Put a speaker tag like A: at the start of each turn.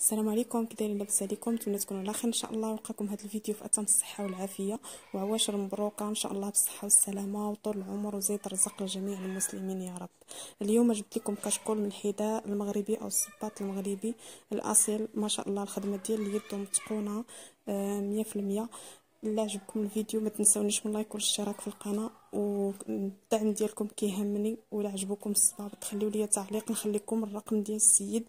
A: السلام عليكم كي دايرين لاباس عليكم نتمنى تكونوا على خير. إن شاء الله ولقاكم هذا الفيديو في أتم الصحة والعافية. وعواشر مبروكه إن شاء الله بالصحة والسلامة وطول العمر وزيد الرزق لجميع المسلمين يا رب. اليوم جبت لكم كشكول من الحذاء المغربي أو الصباط المغربي. الأصيل ما شاء الله الخدمة ديال اليد متقونة 100% آه، إلا عجبكم الفيديو ما تنسونيش من like والاشتراك في القناة. والدعم ديالكم كيهمني. ولا عجبكم الصباط تخليو لي تعليق نخليكم الرقم ديال السيد.